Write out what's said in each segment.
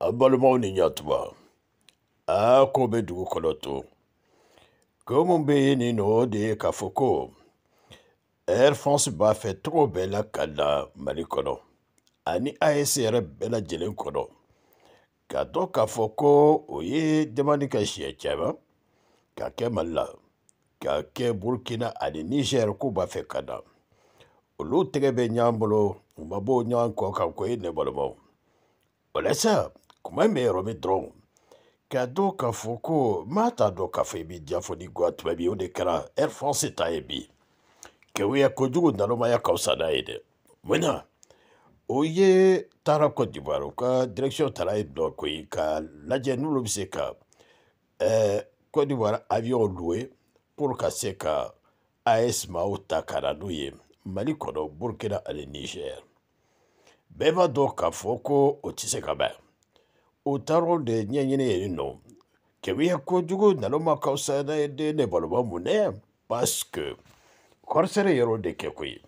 A balimaw ni ɲatuba aa ko bɛ dugu kɔnɔ to ko min bɛ yen nin nɔ de ye k'a fɔ ko air france b'a fɛ togo bɛɛ la ka na mali kɔnɔ ani as yɛrɛ bɛɛ lajɛlen kɔnɔ ka to k'a fɔ ko o ye demande kɛ siɲɛ caman ka kɛ mali la ka kɛ burkina ani niger k'u b'a fɛ ka na olu tɛgɛ bɛ ɲɔgɔn bolo u ma bɔ ɲɔgɔn kɔ kan ko ye ne balimaw O la sa kuma in bɛ yɔrɔ min dɔrɔn k'a dɔn k'a fɔ ko m'a t'a dɔn k'a fɔ i bɛ diya fɔ ni guwa tubabu ye o de kɛra air france ta ye bi kɛwuya kojugu nalomaya ka fisa n'a ye dɛ mun na o ye taara cote d'ivoire u ka direction taara ye dɔ ko ye ka lajɛ n'olu bɛ se ka ɛɛ cote d'ivoire avion louer pour ka se ka as maaw ta ka na n'u ye mali kɔnɔ burkina ani niger bɛɛ b'a dɔn k'a fɔ ko o tɛ se ka bɛn o taar'o de ɲɛɲini yen nɔ keguya kojugu nana ma ka fisa n'a ye den ne balima mun ne parce que kɔrisɛri yɛrɛ de kɛ ko ye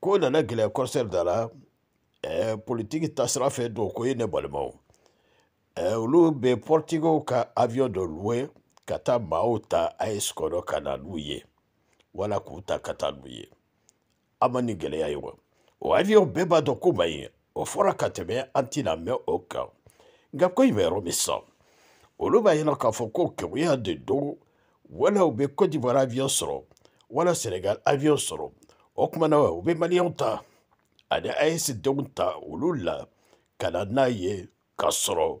ko nana gɛlɛya kɔrisɛri da la ɛɛ politiki taasira fɛ don ko ye ne balimaw ɛɛ olu bɛ pɔritigiw ka avion dɔ luwe ka taa maaw ta a ye sikɔrɔ ka na n'u ye wala k'u ta ka taa n'u ye an ma ni gɛlɛya ye wa o avion bɛɛ b'a dɔn ko man ɲi o fɔra ka tɛmɛ an tɛna mɛn o kan nka ko in bɛ yɔrɔ min san olu b'a yira k'a fɔ ko kɛgoya de don wala u bɛ cote d'ivoire avion sɔrɔ wala sɛnɛgal avion sɔrɔ o tuma na u bɛ maliyɛnw ta ani as denw ta olu la ka na n'a ye ka sɔrɔ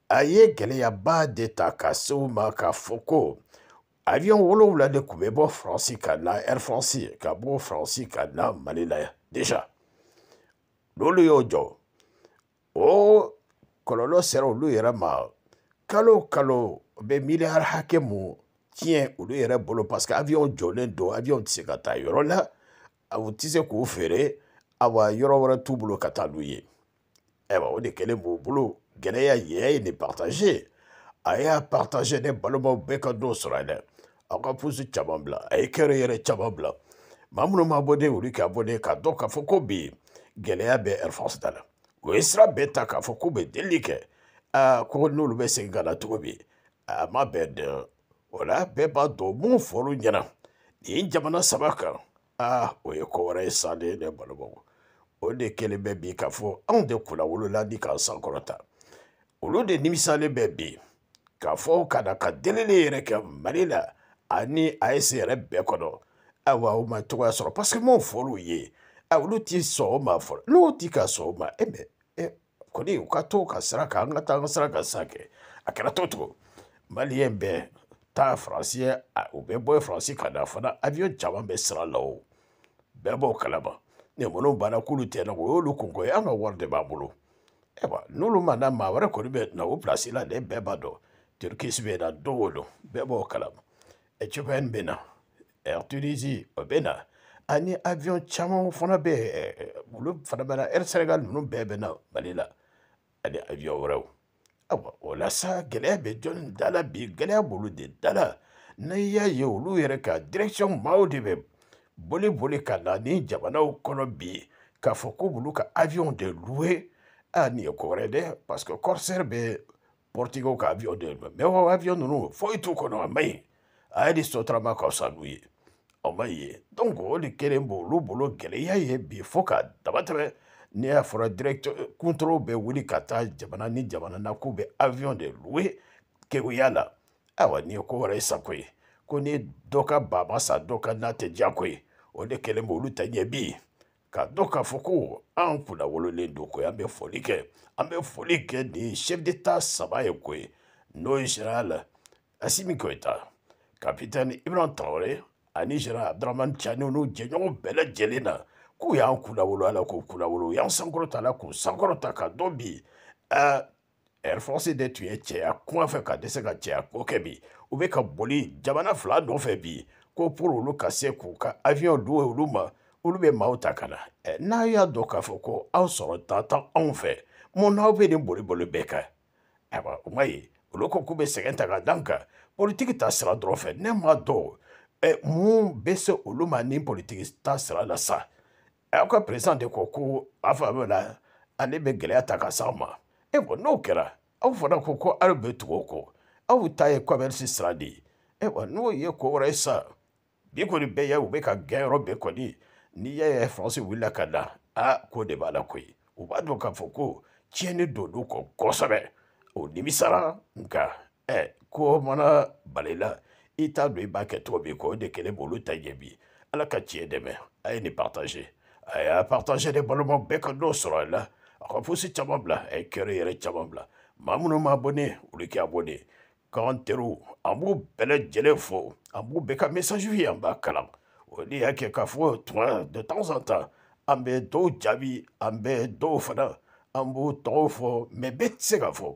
a ye gɛlɛyaba de ta ka se u ma k'a fɔ ko avion wolonwula de tun bɛ bɔ faransi ka na air france ka bɔ faransi ka na mali la yan déjà n'olu y'o jɔ o kɔlɔlɔ sera olu yɛrɛ ma kalo o kalo u bɛ miliyari hakɛ mun tiɲɛ olu yɛrɛ bolo parce que avion jɔlen don avion tɛ se ka taa yɔrɔ la u tɛ se k'u feere awa yɔrɔ wɛrɛ t'u bolo ka taa n'u ye eh ben, o de kɛlen b'o bolo gɛlɛya yɛrɛ ye nin partage a y'a partage ne balimaw bɛɛ ka don sɔrɔ dɛ aw ka pusu caman bila a ye kɛrɛ yɛrɛ caman bila maa minnu ma bɔden olu ka bɔden k'a dɔn k'a fɔ ko bi gɛlɛya bɛ airforce da la u ye sira bɛɛ ta k'a fɔ k'u bɛ delili kɛ aa ko n'olu bɛ segin ka na cogo min a ma bɛn dɛ o la bɛɛ b'a dɔn mun fɔr'u ɲɛna nin jamana saba kan aa o ye ko wɛrɛ ye sa de ye ne balobɔ o de kɛlen bɛ bi k'a fɔ anw de kunna wolola ni k'an sankɔrɔta olu de nimisalen bɛ bi k'a fɔ ka na ka delili yɛrɛ kɛ mali la ani a ye se yɛrɛ bɛɛ kɔnɔ ayiwa o ma cogoya sɔrɔ parce que m'o fɔr'u ye olu ti sɔn o ma fɔlɔ n'o ti ka sɔn o ma e mɛ kɔni u ka to ka sira kan an ka taa an ka sira kan sa kɛ a kɛra to cogo maliyɛn bɛɛ taa faransi ye u bɛ bɔ faransi ka na fana avion caman bɛ sira la o bɛɛ b'o kalama ne minnu banna k'olu tɛ na o y'olu kunko ye an ka wari de b'an bolo ayiwa n'olu ma na maa wɛrɛ kɔni bɛ na o pilasi la ne bɛɛ b'a dɔn turkisi bɛ na don o don bɛɛ b'o kalama Etiopɛni bɛ na Air Tunisie o bɛ na ani avion caman fana bɛ olu fana bɛ na Air Senegal ninnu bɛɛ bɛ na Mali la ani avion wɛrɛw awa o la sa gɛlɛya bɛ jɔnni da la bi gɛlɛya b'olu de da la n'i y'a ye olu yɛrɛ ka direction maaw de bɛ boli boli ka na ni jamanaw kɔnɔ bi k'a fɔ ko b'olu ka avion de louer a nin ye ko wɛrɛ dɛ parce que corsaire bɛ pɔrɔtigɛw ka avion de mɛ o avion ninnu foyi t'u kɔnɔ a ma ɲi a ye de sotarama ka fisa n'u ye o ma ɲi ye donc o de kɛlen b'o olu bolo gɛlɛya ye bi fo ka dama tɛmɛ n'i y'a fɔra direct kuntoro bɛ wuli ka taa jamana ni jamana na k'u bɛ avion de louer keguya la ayiwa nin ye ko wɛrɛ ye sako ye ko ni dɔ ka ba ma sa dɔ ka na tɛ diya ko ye o de kɛlen b'olu ta ɲɛ bi k'a dɔn k'a fɔ ko an kunna wololen don ko an bɛ foli kɛ an bɛ foli kɛ nin chef d'état saba ye ko ye n'o ye général asimi koyita capitaine ibrahim tarawele ani général abdramani cani n'u jɛɲɔgɔn bɛɛ lajɛlen na k'u y'an kunna wolo ala k'u kunna wolo u y'an sankɔrɔta la k'u sankɔrɔta ka dɔn bi ɛɛ air force de tun ye cɛya kuma fɛ ka dɛsɛ ka cɛya ko kɛ bi u bɛ ka boli jamana fila nɔfɛ bi ko pour olu ka se k'u ka avion di olu ma olu bɛ maaw ta ka na eh, n'a y'a dɔn k'a fɔ ko aw sɔrɔ ta tan anw fɛ mun n'aw bɛ nin boliboli bɛɛ kan ayiwa o ma ye olu ko k'u bɛ sɛgɛn ta ka dan kan politiki ta sira dɔrɔn fɛ ne m'a dɔn eh, mun bɛ se olu ma ni politiki ta sira la sa aw ka perezan de ko ko a fa bɛ la ale bɛ gɛlɛya ta ka s'aw ma e bɔn n'o kɛra aw fana ko ko aw bɛ tugu o kɔ aw ta ye kɔmɛrisi sira de ye e bɔn n'o ye ko wɛrɛ ye sa bi kɔni bɛɛ yɛ u bɛ ka gɛn yɔrɔ bɛɛ kɔni n'i y'a ye faransi wulila ka da a ko de b'a la koyi u b'a dɔn k'a fɔ ko tiɲɛni don don kɔ kosɛbɛ o nimisara nka ɛ ko mana balila i t'a dɔn i b'a kɛ cogo min kɔ o de kɛlen b'olu ta ɲɛ bi ala ka tiɲɛ dɛmɛ a ye nin partage a y'a partage de balima bɛɛ ka dɔ sɔrɔ a la a ka fosi caman bila a ye kɛre yɛrɛ caman bila maa minnu ma abonné olu kɛ abonné k'an teriw an b'u bɛɛ lajɛlen fo an b'u bɛɛ ka message ye an b'a kalan o de y'a kɛ k'a fɔ tuma de temps en temps an bɛ dɔw jaabi an bɛ dɔw fana an b'u tɔgɔw fɔ mɛ bɛɛ tɛ se ka fɔ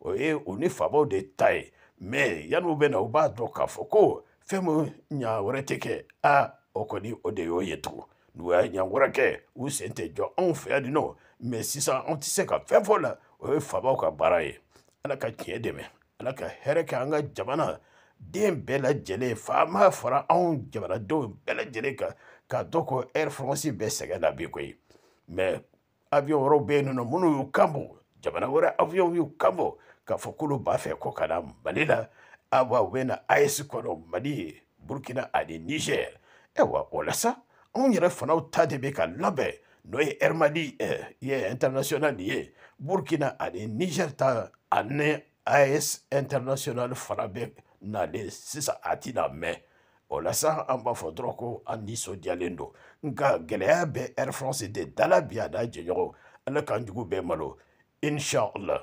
o ye u ni fabaw de ta ye mɛ yanni u bɛ na u b'a dɔn k'a fɔ ko fɛn min ɲa wɛrɛ tɛ kɛ a o kɔni o de y'o ye tugun n'u y'a ɲa wɛrɛ kɛ u sen tɛ jɔ anw fɛ yan nɔ mɛ sisan anw tɛ se ka fɛn fɔ la o ye fabaw ka baara ye ala ka tiɲɛ dɛmɛ ala ka hɛrɛ kɛ an ka jamana den bɛɛ lajɛlen faama fara anw jamanadenw bɛɛ lajɛlen kan k'a dɔn ko ɛri faransi bɛ sɛgɛn na bi koyi mɛ avion wɛrɛw bɛ yen nɔ minnu y'u kan bɔ jamana wɛrɛ avion y'u kan bɔ k'a fɔ k'olu b'a fɛ ko ka na mali la awa u bɛ na as kɔnɔ mali burkina ani niger ayiwa o la sa anw yɛrɛ fanaw ta de bɛ ka labɛn n'o ye ɛrimadi ye international nin ye burkina ani niger ta ani as international fana bɛ nalen sisan a tɛna mɛn o la sa an b'a fɔ dɔrɔn ko an nisɔndiyalen don nka gɛlɛya bɛ air france de dala bi a n'a jɛɲɔgɔn ala k'an jugu bɛɛ malo inshallah